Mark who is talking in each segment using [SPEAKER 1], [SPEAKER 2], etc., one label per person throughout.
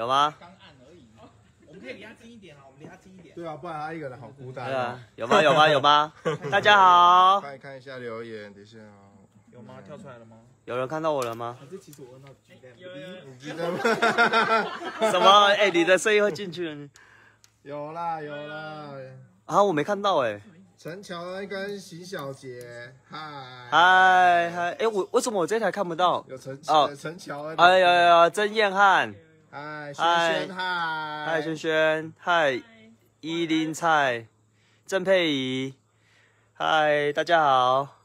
[SPEAKER 1] 有吗？
[SPEAKER 2] 刚按而已。我们可以离他近一点啊，我们离他近一点。
[SPEAKER 3] 对啊，不然他一个人好孤单
[SPEAKER 1] 对啊
[SPEAKER 3] 啊。，
[SPEAKER 1] 有吗？有吗？有吗？大家好，
[SPEAKER 3] 看看一下留言，等一下啊。
[SPEAKER 2] 有吗？跳出来了吗？
[SPEAKER 1] 有人看到我了吗？
[SPEAKER 2] 还是其实我按到 G 蛋？
[SPEAKER 1] 什么？哎、你的声音会进去了。
[SPEAKER 3] 有啦有啦，
[SPEAKER 1] 啊，我没看到哎、
[SPEAKER 3] 陈乔恩跟邢小杰，嗨
[SPEAKER 1] 嗨嗨，哎，我为什么我这台看不到？
[SPEAKER 3] 有陈
[SPEAKER 1] 哦
[SPEAKER 3] 陈乔恩，
[SPEAKER 1] 哎呀呀，曾燕汉，
[SPEAKER 3] 嗨
[SPEAKER 1] 嗨
[SPEAKER 3] 轩轩嗨
[SPEAKER 1] 嗨。轩轩，嗨依林菜，郑佩仪，嗨大家好，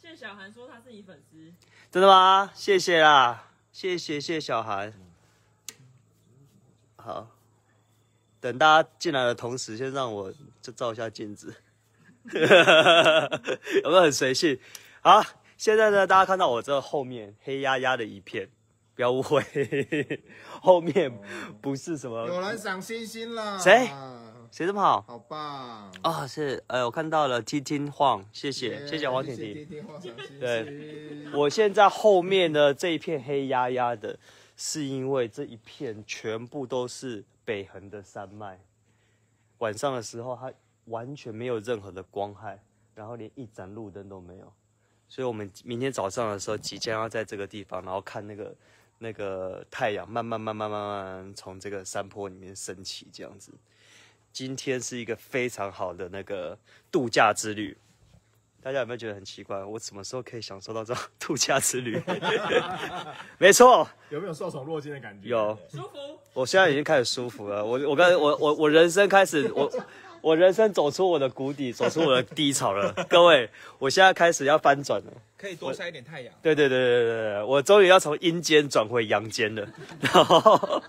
[SPEAKER 4] 谢小涵说他是你粉丝，
[SPEAKER 1] 真的吗？谢谢啦，谢谢谢小韩。好，等大家进来的同时，先让我就照一下镜子，有没有很随性？好，现在呢，大家看到我这后面黑压压的一片，不要误会，后面不是什么。
[SPEAKER 3] 有人赏星星了，
[SPEAKER 1] 谁？谁这么好？
[SPEAKER 3] 好棒，
[SPEAKER 1] 啊、是呃，我看到了 T T 晃，谢谢谢谢黄婷婷。对，我现在后面的这一片黑压压的，是因为这一片全部都是北横的山脉，晚上的时候它完全没有任何的光害，然后连一盏路灯都没有，所以我们明天早上的时候即将要在这个地方，然后看那个那个太阳慢慢慢慢慢慢从这个山坡里面升起，这样子。今天是一个非常好的那个度假之旅，大家有没有觉得很奇怪？我什么时候可以享受到这种 度假之旅？没错，
[SPEAKER 3] 有没有受宠若惊的感觉？
[SPEAKER 1] 有。
[SPEAKER 4] 舒服。
[SPEAKER 1] 我现在已经开始舒服了。我我刚我我我人生开始我我人生走出我的谷底，走出我的低潮了。各位，我现在开始要翻转了。
[SPEAKER 2] 可以多晒一点太阳。
[SPEAKER 1] 对对对对对对，我终于要从阴间转回阳间了。然后，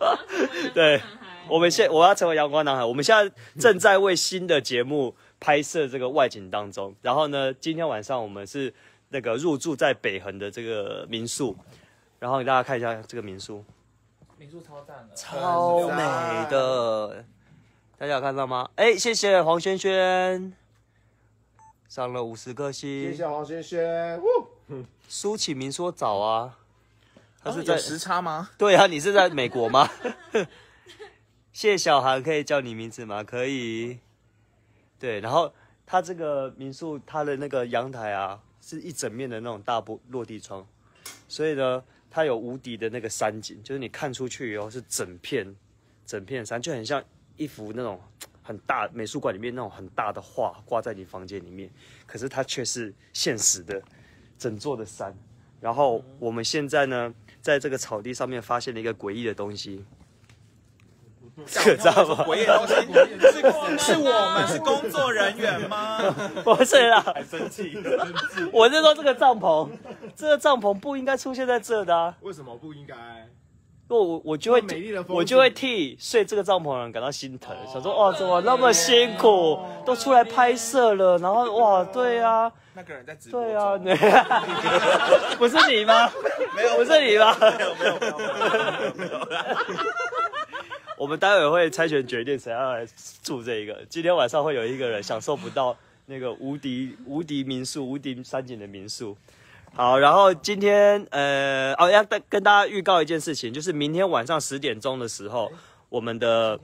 [SPEAKER 1] 对，我们现我要成为阳光男孩。我们现在正在为新的节目拍摄这个外景当中。然后呢，今天晚上我们是那个入住在北横的这个民宿，然后给大家看一下这个民宿，
[SPEAKER 2] 民宿超赞的，
[SPEAKER 1] 超美的，大家有看到吗？哎，谢谢黄轩轩，上了五十颗星。
[SPEAKER 3] 谢谢黄轩轩，呜
[SPEAKER 1] 苏启明说早啊，他是在、
[SPEAKER 2] 有时差吗？
[SPEAKER 1] 对啊，你是在美国吗？谢小涵可以叫你名字吗？可以。对，然后他这个民宿，他的那个阳台啊，是一整面的那种大玻落地窗，所以呢，它有无敌的那个山景，就是你看出去以后是整片整片山，就很像一幅那种很大美术馆里面那种很大的画挂在你房间里面，可是它却是现实的整座的山。然后我们现在呢，在这个草地上面发现了一个诡异的东西，知道吗？
[SPEAKER 2] 诡异的东西是是我们是工作人员吗？
[SPEAKER 1] 不是啦，
[SPEAKER 3] 还生气，
[SPEAKER 1] 我是说这个帐篷，这个帐篷不应该出现在这的啊。
[SPEAKER 3] 为什么不应该？
[SPEAKER 1] 我我我就会
[SPEAKER 3] 美丽的
[SPEAKER 1] 我就会替睡这个帐篷的人感到心疼，想说哇，怎么那么辛苦，都出来拍摄了，然后哇，对啊，
[SPEAKER 2] 那个人在直播
[SPEAKER 1] 对啊，
[SPEAKER 2] 中
[SPEAKER 1] 不是你吗？没有，不是你吗？
[SPEAKER 2] 没有没有没有没有没有
[SPEAKER 1] 我们待会会猜拳决定谁要来住这一个。今天晚上会有一个人享受不到那个无敌无敌民宿、无敌山景的民宿。好，然后今天呃哦要跟跟大家预告一件事情，就是明天晚上十点钟的时候，我们的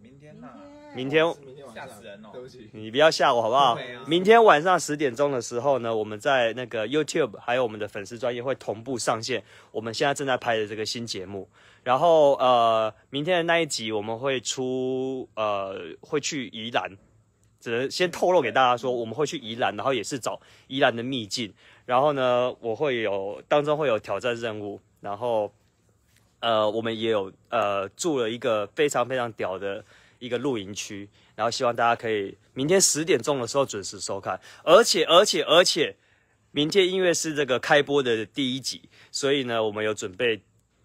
[SPEAKER 2] 明天呐，
[SPEAKER 1] 明天？
[SPEAKER 3] 明天晚上？
[SPEAKER 2] 吓死人哦。
[SPEAKER 3] 对不起，
[SPEAKER 1] 你不要吓我好不好？
[SPEAKER 2] 啊？
[SPEAKER 1] 明天晚上十点钟的时候呢，我们在那个 YouTube 还有我们的粉丝专业会同步上线我们现在正在拍的这个新节目。然后呃，明天的那一集我们会出呃会去宜兰，只能先透露给大家说我们会去宜兰，然后也是找宜兰的秘境。然后呢，我会有当中会有挑战任务，然后呃我们也有呃住了一个非常非常屌的一个露营区，然后希望大家可以明天十点钟的时候准时收看，而且而且而且，明天因为是这个开播的第一集，所以呢，我们有准备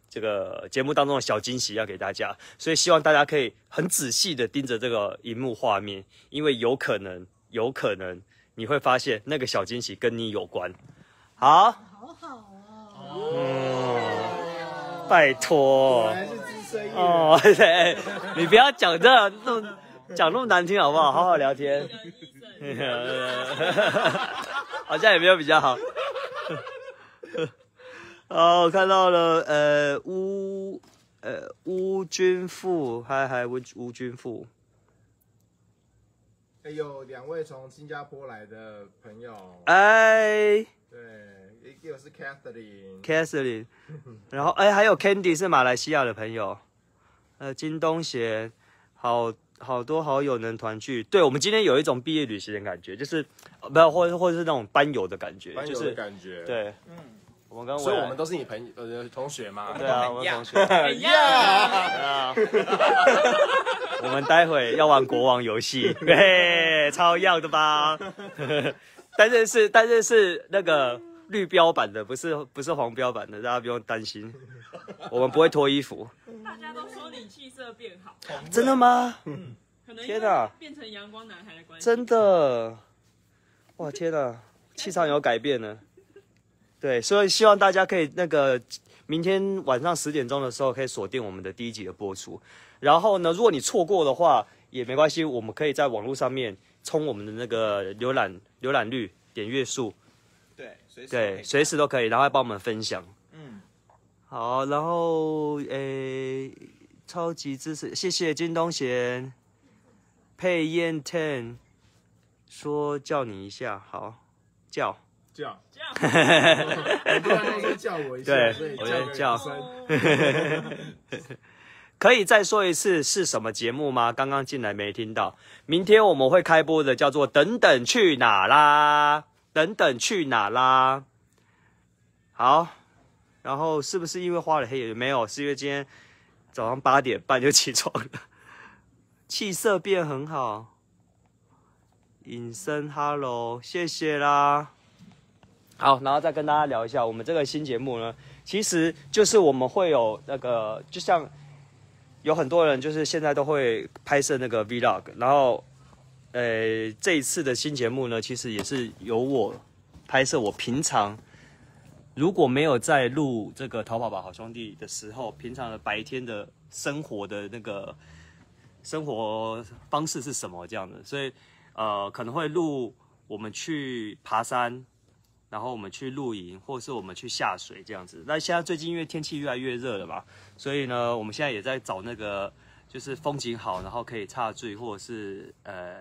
[SPEAKER 1] 这个节目当中的小惊喜要给大家，所以希望大家可以很仔细的盯着这个荧幕画面，因为有可能有可能你会发现那个小惊喜跟你有关。好，
[SPEAKER 5] 好好哦，
[SPEAKER 1] 拜托哦，对，你不要讲这样那么讲那么难听好不好？好好聊天，好像也没有比较好。哦，我看到了，呃，乌，呃，乌君富，嗨嗨，吴吴君富，
[SPEAKER 3] 哎有两位从新加坡来的朋友，
[SPEAKER 1] 哎。
[SPEAKER 3] 对，一个是
[SPEAKER 1] Catherine，，Catherine，然后哎，还有 Candy 是马来西亚的朋友，呃，金东贤，好好多好友能团聚，对我们今天有一种毕业旅行的感觉，就是呃不要或者或者是那种班友的感觉，
[SPEAKER 3] 蛮有的
[SPEAKER 1] 就是
[SPEAKER 3] 感觉，，
[SPEAKER 1] 对，嗯，我们跟
[SPEAKER 3] 所以我们都是你朋友呃同学嘛，
[SPEAKER 1] 对啊，我们同学。
[SPEAKER 4] 哎呀，
[SPEAKER 1] 对啊，我们待会要玩国王游戏，嘿，超要的吧？但是是但是是那个绿标版的，不是不是黄标版的，大家不用担心，我们不会脱衣服。
[SPEAKER 4] 大家都说你气色变好，
[SPEAKER 1] 真的吗？
[SPEAKER 4] 可能
[SPEAKER 1] 天哪
[SPEAKER 4] 变成阳光男孩的关系。
[SPEAKER 1] 真的？哇，天哪，气场有改变了。对，所以希望大家可以那个明天晚上十点钟的时候可以锁定我们的第一集的播出。然后呢，如果你错过的话也没关系，我们可以在网络上面冲我们的那个浏览浏览率、点阅数，
[SPEAKER 2] 对，随时
[SPEAKER 1] 对，随时都可以，然后还帮我们分享。
[SPEAKER 2] 嗯，
[SPEAKER 1] 好，然后诶，超级支持，谢谢金东贤、配燕 Ten 说叫你一下，好叫。
[SPEAKER 3] 叫，叫我一下，
[SPEAKER 1] 对
[SPEAKER 3] 所以
[SPEAKER 1] 我就叫
[SPEAKER 3] 个声
[SPEAKER 4] 哦
[SPEAKER 1] 可以再说一次是什么节目吗？刚刚进来没听到。明天我们会开播的，叫做《等等去哪啦》，等等去哪啦。好，然后是不是因为花了黑眼？没有，是因为今天早上八点半就起床了，气色变很好。隐身，Hello，谢谢啦。好，然后再跟大家聊一下我们这个新节目呢，其实就是我们会有那个，就像有很多人就是现在都会拍摄那个 vlog，然后，呃，这一次的新节目呢，其实也是由我拍摄。我平常如果没有在录这个《逃跑吧好兄弟》的时候，平常的白天的生活的那个生活方式是什么这样的，所以呃可能会录我们去爬山。然后我们去露营，或是我们去下水这样子。那现在最近因为天气越来越热了嘛，所以呢，我们现在也在找那个就是风景好，然后可以插醉，或者是呃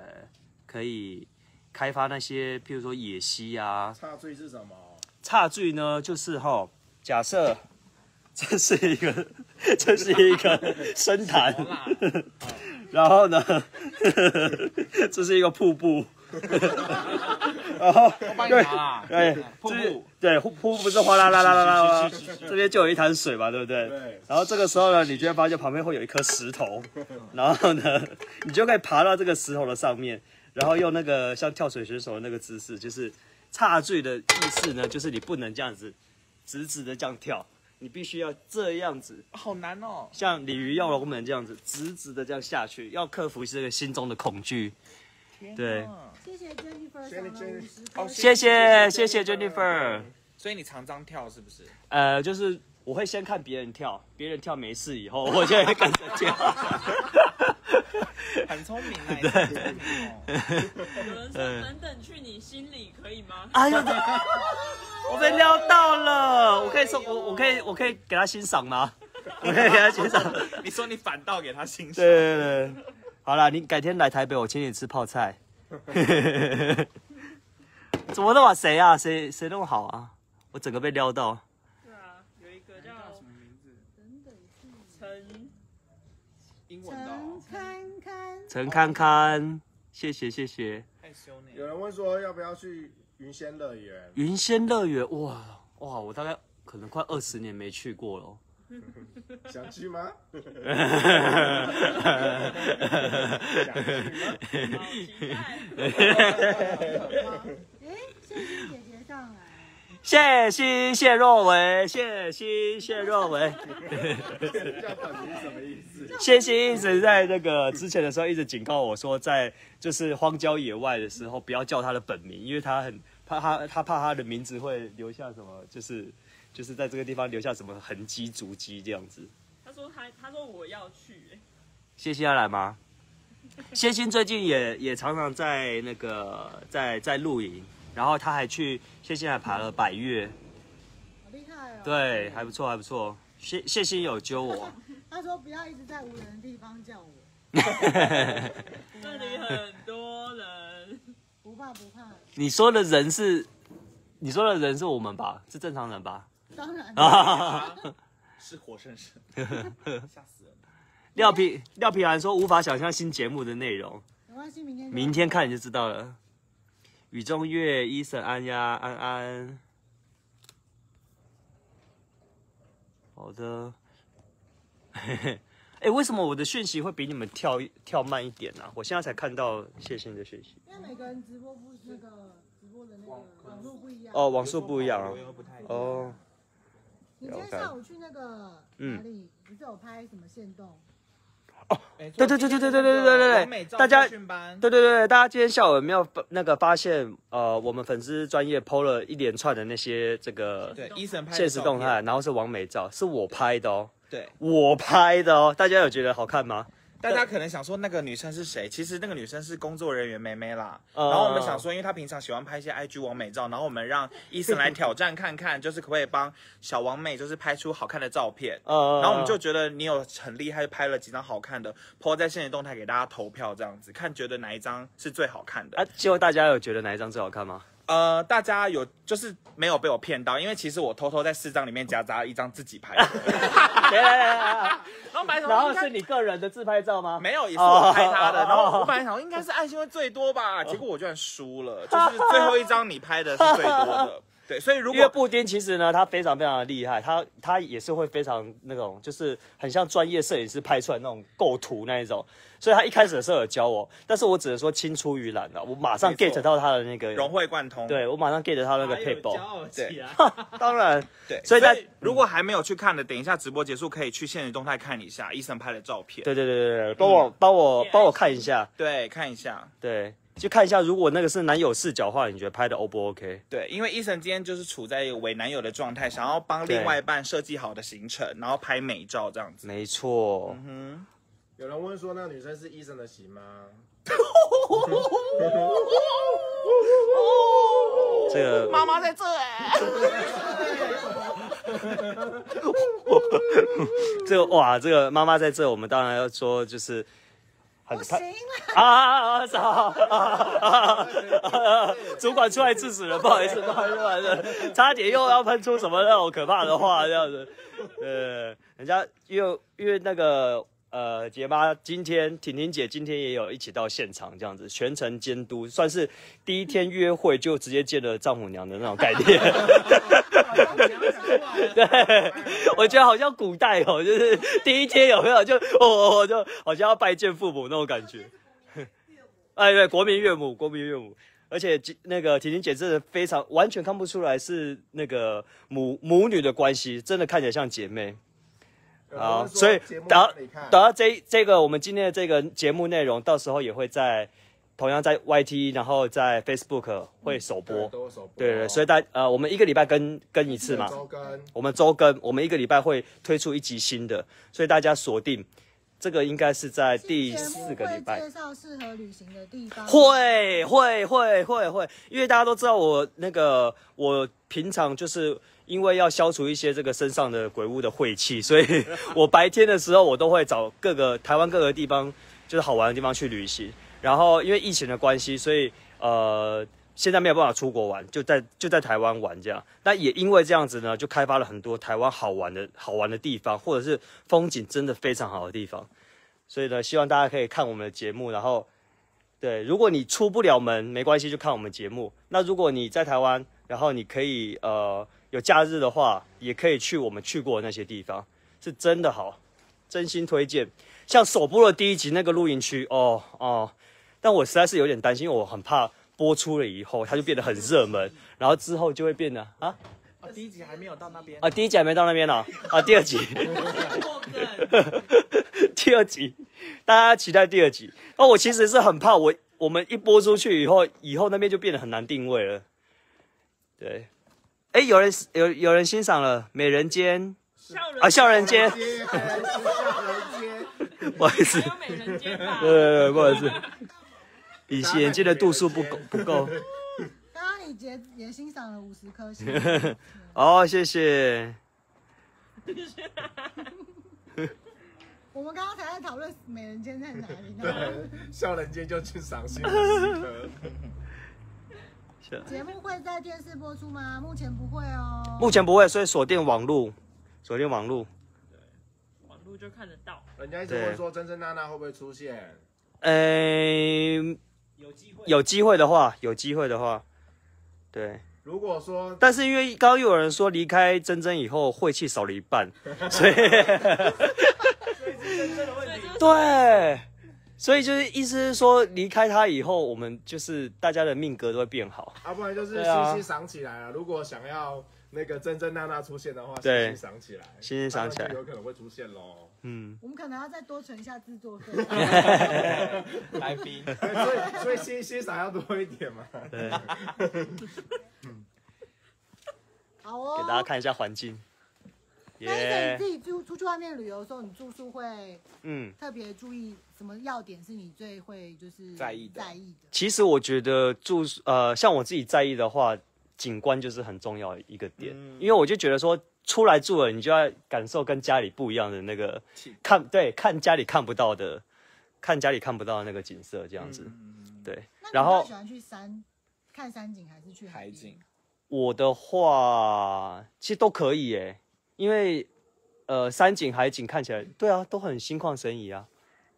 [SPEAKER 1] 可以开发那些，譬如说野溪啊。
[SPEAKER 3] 插嘴是什么？
[SPEAKER 1] 插醉呢，就是哈，假设 这是一个 这是一个 深潭，然后呢，这是一个瀑布。然后
[SPEAKER 2] 我帮你拿啦。
[SPEAKER 1] 对，
[SPEAKER 2] 瀑布，
[SPEAKER 1] 对，瀑瀑布不是哗啦啦啦啦啦啦，这边就有一潭水嘛，对不对？
[SPEAKER 3] 对
[SPEAKER 1] 然后这个时候呢，你就会发现旁边会有一颗石头，然后呢，你就可以爬到这个石头的上面，然后用那个像跳水选手的那个姿势，就是差坠的意思呢，就是你不能这样子直直的这样跳，你必须要这样子，
[SPEAKER 2] 好难哦。
[SPEAKER 1] 像鲤鱼跃龙门这样子，直直的这样下去，要克服这个心中的恐惧。对
[SPEAKER 5] 谢谢 Jennifer
[SPEAKER 3] 谢谢
[SPEAKER 1] 谢谢谢谢 Jennifer。
[SPEAKER 2] 所以你常常跳是不是？
[SPEAKER 1] 呃，就是我会先看别人跳，别人跳没事以后，我就会跟着跳。
[SPEAKER 2] 很聪明啊，你很聪明哦。
[SPEAKER 4] 有人说等等去你心里可以吗？
[SPEAKER 1] 哎呦，我被撩到了！我可以说，我我可以我可以给他欣赏吗？我可以给他欣赏。
[SPEAKER 2] 你说你反倒给他欣赏
[SPEAKER 1] 对，对对，好了，你改天来台北，我请你吃泡菜。怎么那么谁啊？谁谁那么好啊？我整个被撩到。
[SPEAKER 4] 对啊，有一个叫陈
[SPEAKER 2] 英文的
[SPEAKER 5] 陈堪堪，
[SPEAKER 1] 陈堪堪，谢谢谢谢。
[SPEAKER 2] 害羞呢。
[SPEAKER 3] 有人问说要不要去云仙乐园？
[SPEAKER 1] 云仙乐园，哇哇，我大概可能快二十年没去过了。
[SPEAKER 3] 想去吗？
[SPEAKER 4] 好期待，
[SPEAKER 5] 哎，谢谢姐姐上来，
[SPEAKER 1] 谢欣谢若维，谢欣谢若维。
[SPEAKER 3] 叫本名什么意思？
[SPEAKER 1] 谢欣一直在那个之前的时候一直警告我说，在就是荒郊野外的时候不要叫他的本名，因为他很怕他他怕他的名字会留下什么，就是就是在这个地方留下什么痕迹足迹这样子。
[SPEAKER 4] 他说他他说我要去、欸，
[SPEAKER 1] 谢欣要来吗？谢欣最近也也常常在那个在在露营，然后他还去谢欣还爬了百越，
[SPEAKER 5] 好厉害哦！
[SPEAKER 1] 对，还不错还不错。谢谢欣有揪我，
[SPEAKER 5] 他说不要一直在无人的地方叫我，
[SPEAKER 4] 这里很多人，
[SPEAKER 5] 不怕不怕，
[SPEAKER 1] 你说的人是，你说的人是我们吧？是正常人吧？
[SPEAKER 5] 当然
[SPEAKER 1] 啊，
[SPEAKER 2] 是活生生，吓死人了。
[SPEAKER 1] 廖皮廖皮涵说无法想象新节目的内容，
[SPEAKER 5] 没关系，明天
[SPEAKER 1] 明天看你就知道了。雨中月、伊森、安呀、安安，好的。哎、为什么我的讯息会比你们跳跳慢一点呢、啊？我现在才看到谢欣的讯息。
[SPEAKER 5] 因为每个人直播不那个直播的那个网络不一样。
[SPEAKER 1] 哦，网速不一样啊
[SPEAKER 2] 留。言不太一样。
[SPEAKER 1] 哦，
[SPEAKER 5] 你今天下午去那个
[SPEAKER 1] 嗯
[SPEAKER 5] 哪里？不是有拍什么线动？
[SPEAKER 2] 没错
[SPEAKER 1] 对对对对对对对对对对大家对对对，大家今天下午有没有发那个发现？呃，我们粉丝专业 PO 了一连串的那些这个
[SPEAKER 2] 对，医生拍
[SPEAKER 1] 现实动态，然后是王美照，是我拍的哦，
[SPEAKER 2] 对，
[SPEAKER 1] 我拍的哦。大家有觉得好看吗？
[SPEAKER 2] 大家可能想说那个女生是谁？其实那个女生是工作人员梅梅啦。
[SPEAKER 1] 嗯
[SPEAKER 2] 然后我们想说，因为她平常喜欢拍一些 IG 王美照，然后我们让医生来挑战看看，就是可不可以帮小王美就是拍出好看的照片。
[SPEAKER 1] 呃，
[SPEAKER 2] 然后我们就觉得你有很厉害，拍了几张好看的，po 在现实动态给大家投票，这样子看觉得哪一张是最好看的。
[SPEAKER 1] 啊，结果大家有觉得哪一张最好看吗？
[SPEAKER 2] 呃，大家有就是没有被我骗到，因为其实我偷偷在四张里面夹杂一张自己拍的，然后本来想说
[SPEAKER 1] 然后是你个人的自拍照吗？
[SPEAKER 2] 没有，也是我拍他的。
[SPEAKER 1] 哦
[SPEAKER 2] 然后我本来想应该是爱心会最多吧，结果我居然输了，就是最后一张你拍的是最多的。对，所以如果
[SPEAKER 1] 因为布丁其实呢，他非常非常的厉害，他他也是会非常那种，就是很像专业摄影师拍出来那种构图那一种，所以他一开始的时候有教我，但是我只能说青出于蓝了，我马上 get 到他的那个，
[SPEAKER 2] 融会贯通，
[SPEAKER 1] 对我马上 get 到那个
[SPEAKER 6] 还有
[SPEAKER 1] 配包
[SPEAKER 6] 骄，傲起来。
[SPEAKER 1] 当然，
[SPEAKER 2] 对，
[SPEAKER 1] 所以在
[SPEAKER 2] 如果还没有去看的，等一下直播结束可以去现实动态看一下医生拍的照片，
[SPEAKER 1] 对对对对对，帮我帮我帮我看一下，
[SPEAKER 2] 对，看一下。
[SPEAKER 1] 对，就看一下，如果那个是男友视角的话，你觉得拍的 O 不 OK？
[SPEAKER 2] 对，因为医生今天就是处在一个伪男友的状态，想要帮另外一半设计好的行程，然后拍美照这样子。
[SPEAKER 1] 没错，
[SPEAKER 2] 嗯
[SPEAKER 3] 有人问说那个女生是医生的型吗？
[SPEAKER 1] 这个
[SPEAKER 2] 哼，妈妈在这哎、
[SPEAKER 1] 这个哇，这个妈妈在这，我们当然要说就是很
[SPEAKER 5] 不行了，
[SPEAKER 1] 啊啊啊！操啊！主管出来制止了，不好意思，不好意思，不好意思，差点又要喷出什么那种可怕的话，这样子。呃，人家因为因为那个呃，杰妈今天婷婷姐今天也有一起到现场，这样子全程监督，算是第一天约会就直接见了丈母娘的那种概念。对，我觉得好像古代哦，就是第一天有没有就哦，哦就好像要拜见父母那种感觉。哎，对，国民岳母，国民岳母，而且那个婷婷姐真的非常完全看不出来是那个母母女的关系，真的看起来像姐妹。好，所以等到等到这这个我们今天的这个节目内容，到时候也会在同样在 YT，然后在 Facebook 会首播
[SPEAKER 3] 对。
[SPEAKER 1] 对对，所以大呃，我们一个礼拜更更一次嘛，
[SPEAKER 3] 周更
[SPEAKER 1] 我们周更，我们一个礼拜会推出一集新的，所以大家锁定，这个应该是在第四个礼拜。
[SPEAKER 5] 介绍适合旅行的地方，
[SPEAKER 1] 会会会会会，因为大家都知道我那个我平常就是因为要消除一些这个身上的鬼屋的晦气，所以 我白天的时候我都会找各个台湾各个地方就是好玩的地方去旅行。然后因为疫情的关系，所以呃现在没有办法出国玩，就在就在台湾玩这样。那也因为这样子呢，就开发了很多台湾好玩的好玩的地方，或者是风景真的非常好的地方。所以呢，希望大家可以看我们的节目，然后对，如果你出不了门，没关系，就看我们节目。那如果你在台湾，然后你可以呃有假日的话，也可以去我们去过的那些地方，是真的好，真心推荐。像首播的第一集那个露营区，哦哦，但我实在是有点担心，我很怕播出了以后，它就变得很热门，然后之后就会变得啊？
[SPEAKER 2] 啊，第一集还没有到那边。
[SPEAKER 1] 啊，第一集还没到那边呢，啊，第二集。第二集，大家期待第二集。哦我其实是很怕我，我们一播出去以后，以后那边就变得很难定位了。对，哎，有人有有人欣赏了《美人间？
[SPEAKER 4] 笑》人
[SPEAKER 1] 啊，《笑人间》，不好意思。
[SPEAKER 4] 美人尖吧？
[SPEAKER 1] 对对对，不好意思，隐形眼镜的度数不够不够。
[SPEAKER 5] 刚刚你也也欣赏了五十颗星，
[SPEAKER 1] 哦，谢谢。
[SPEAKER 5] 我们刚刚才在讨论美人尖在哪里，
[SPEAKER 3] 对，笑人间就去赏心的时刻。
[SPEAKER 5] 节目会在电视播出吗？目前不会哦。
[SPEAKER 1] 目前不会，所以锁定网路，锁定网路。
[SPEAKER 4] 网路就看得到。
[SPEAKER 3] 人家一直问说真真娜娜会不会出现？
[SPEAKER 1] 呃，
[SPEAKER 2] 有机会
[SPEAKER 1] 有机会的话，有机会的话，对。
[SPEAKER 3] 如果说
[SPEAKER 1] 但是因为刚刚又有人说离开真真以后晦气少了一半，所以对，所以就是意思是说离开他以后，我们就是大家的命格都会变好。
[SPEAKER 3] 啊，不然就是
[SPEAKER 1] 对啊
[SPEAKER 3] 星星赏起来了。如果想要那个真真娜娜出现的话，星
[SPEAKER 1] 对
[SPEAKER 3] 欣赏起来，
[SPEAKER 1] 星星赏起来
[SPEAKER 3] 就有可能会出现喽。
[SPEAKER 1] 嗯，
[SPEAKER 5] 我们可能要再多存一下制作费。
[SPEAKER 2] 来宾，
[SPEAKER 3] 所以所以欣欣赏要多一点嘛。
[SPEAKER 1] 对，
[SPEAKER 5] 好哦。
[SPEAKER 1] 给大家看一下环境。
[SPEAKER 5] 那你
[SPEAKER 1] 耶
[SPEAKER 5] 自，己住出去外面旅游的时候，你住宿会
[SPEAKER 1] 嗯，
[SPEAKER 5] 特别注意什么要点？是你最会就是
[SPEAKER 2] 在意的
[SPEAKER 5] 在意的。
[SPEAKER 1] 其实我觉得住呃，像我自己在意的话，景观就是很重要的一个点，
[SPEAKER 2] 嗯
[SPEAKER 1] 因为我就觉得说出来住了，你就要感受跟家里不一样的那个
[SPEAKER 2] 气
[SPEAKER 1] 看，对，看家里看不到的，看家里看不到的那个景色，这样子。
[SPEAKER 2] 嗯
[SPEAKER 1] 对，
[SPEAKER 5] 那你
[SPEAKER 1] 然后
[SPEAKER 5] 喜欢去山看山景，还是去
[SPEAKER 2] 海景？
[SPEAKER 1] 我的话其实都可以耶，因为呃山景海景看起来，对啊，都很心旷神怡啊。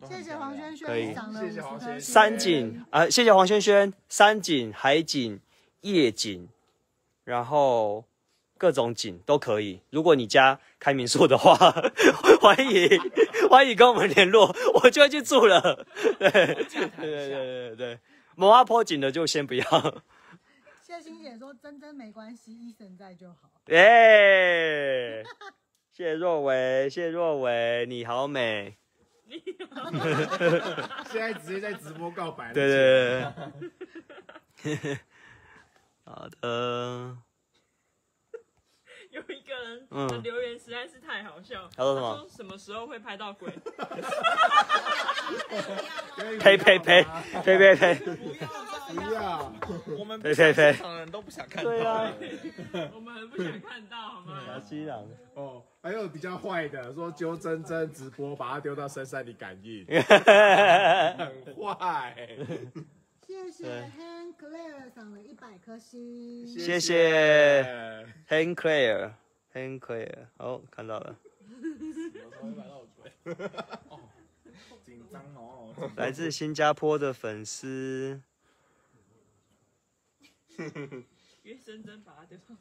[SPEAKER 5] 谢谢黄轩
[SPEAKER 1] 可以
[SPEAKER 5] 轩赏了
[SPEAKER 3] 谢谢黄轩轩。
[SPEAKER 1] 山景啊、谢谢黄轩轩，山景、海景、夜景，然后各种景都可以。如果你家开民宿的话，欢迎欢迎跟我们联络，我就会去住了。对对对对对对，蒙阿坡景的就先不要。
[SPEAKER 5] 谢欣姐说真真没关系，医生在就好。
[SPEAKER 1] 耶、谢谢若维，谢谢若维，你好美。
[SPEAKER 3] 现在直接在直播告白了。
[SPEAKER 1] 对对对对。好的。
[SPEAKER 4] 有一个人
[SPEAKER 1] 嗯
[SPEAKER 4] 的留言实在是太好笑，
[SPEAKER 1] 他说什么
[SPEAKER 4] 什么时候会拍到鬼？
[SPEAKER 1] 呸呸呸呸呸呸！
[SPEAKER 3] 不要，
[SPEAKER 2] 我们
[SPEAKER 1] 呸呸呸
[SPEAKER 2] 现场人都不想看到。
[SPEAKER 1] 对啊
[SPEAKER 4] 我们很不想看到，好吗？
[SPEAKER 1] 西朗，
[SPEAKER 3] 哦，还有比较坏的，说揪真真直播，把他丢到深山里感应，很坏。
[SPEAKER 5] 谢谢 Han Claire 赏了一百颗星。
[SPEAKER 1] 谢谢 Han Claire，Han Claire，好看到了，
[SPEAKER 3] 紧张哦。
[SPEAKER 1] 来自新加坡的粉丝，
[SPEAKER 4] 因为真真把它丢到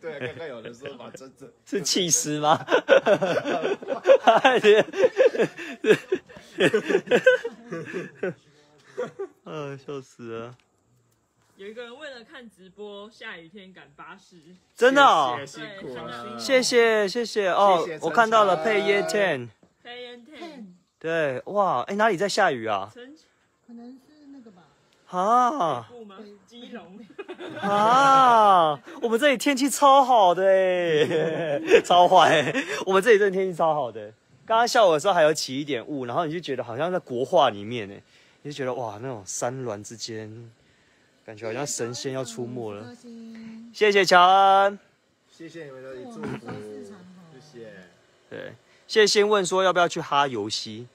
[SPEAKER 3] 对，刚刚有人说把真真
[SPEAKER 1] 是气死吗？呃，笑死了，
[SPEAKER 4] 有一个人为了看直播，下雨天赶巴士，
[SPEAKER 1] 真的、哦，
[SPEAKER 3] 谢谢辛苦了，
[SPEAKER 1] 谢谢谢谢。哦我看到了
[SPEAKER 3] 陈
[SPEAKER 1] 配耶
[SPEAKER 3] 晨
[SPEAKER 1] ten，
[SPEAKER 4] 配烟天
[SPEAKER 5] Ten
[SPEAKER 1] 对，哇，哎哪里在下雨啊？
[SPEAKER 4] 陈
[SPEAKER 5] 可能是那个吧。
[SPEAKER 1] 啊？
[SPEAKER 4] 基隆，
[SPEAKER 1] 啊，我们这里天气超好的哎，超坏，我们这里真的天气超好的。刚刚下午的时候还有起一点雾，然后你就觉得好像在国画里面呢，你就觉得哇，那种山峦之间，感觉好像神仙要出没了谢谢乔恩，
[SPEAKER 3] 谢谢你们的
[SPEAKER 5] 祝
[SPEAKER 3] 福。谢谢。
[SPEAKER 1] 对，谢谢先问说要不要去哈游西，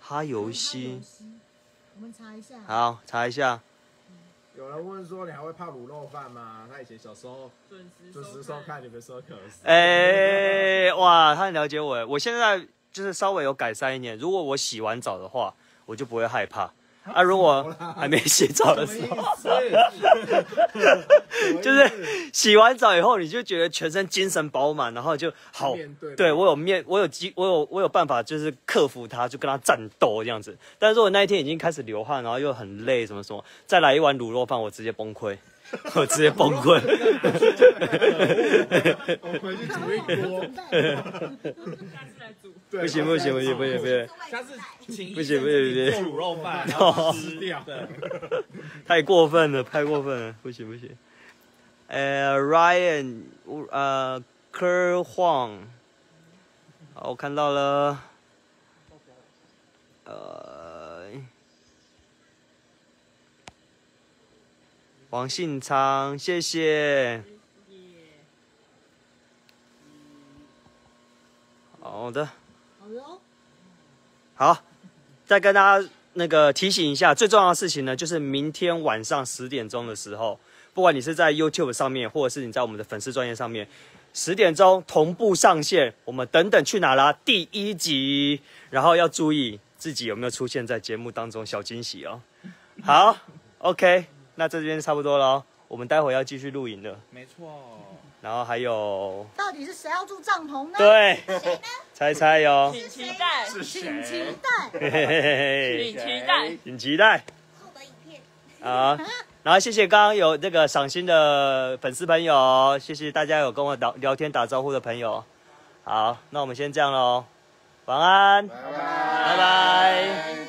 [SPEAKER 1] 哈游
[SPEAKER 5] 哈
[SPEAKER 1] 西
[SPEAKER 5] 我们查一下。
[SPEAKER 1] 好查一下，
[SPEAKER 3] 有人问说你还会怕卤肉饭吗？他以前小时候
[SPEAKER 4] 准时
[SPEAKER 3] 准时收看你们说可是。
[SPEAKER 1] 哎、哇，他很了解我耶。我现在就是稍微有改善一点。如果我洗完澡的话，我就不会害怕。啊，如果还没洗澡的时候，就是洗完澡以后，你就觉得全身精神饱满，然后就好
[SPEAKER 3] 面对。
[SPEAKER 1] 对我有面，我有机，我有我有办法，就是克服它，就跟它战斗这样子。但是如果那一天已经开始流汗，然后又很累，什么什么，再来一碗卤肉饭，我直接崩溃，我直接崩溃。
[SPEAKER 3] 我回去煮一锅。
[SPEAKER 1] 不行不行不行不行不行，
[SPEAKER 2] 下次请
[SPEAKER 1] 不行不行不行
[SPEAKER 2] 做卤肉饭，然后吃
[SPEAKER 3] 掉，
[SPEAKER 1] 太过分了，太过分了，不行不行。呃，Ryan，呃，Ker Huang，好，我看到了。呃，王信昌，谢谢。好的，
[SPEAKER 5] 好好哟，
[SPEAKER 1] 好，再跟大家那个提醒一下，最重要的事情呢，就是明天晚上十点钟的时候，不管你是在 YouTube 上面，或者是你在我们的粉丝专业上面，十点钟同步上线。我们等等去哪啦？第一集，然后要注意自己有没有出现在节目当中，小惊喜哦。好，OK，那这边差不多了哦，我们待会要继续录影了，
[SPEAKER 2] 没错，
[SPEAKER 1] 然后还有
[SPEAKER 5] 到底是谁要住帐篷呢？
[SPEAKER 1] 对，猜猜哟，
[SPEAKER 4] 请期待，
[SPEAKER 3] 是
[SPEAKER 5] 请期
[SPEAKER 3] 谁？
[SPEAKER 5] 待。
[SPEAKER 1] 嘿嘿嘿嘿，
[SPEAKER 4] 请期待。
[SPEAKER 1] 请期待。
[SPEAKER 5] 后的影片。
[SPEAKER 1] 好，然后谢谢刚刚有这个赏心的粉丝朋友，谢谢大家有跟我聊聊天打招呼的朋友。好，那我们先这样喽，晚安，
[SPEAKER 3] 拜拜。
[SPEAKER 1] 拜拜。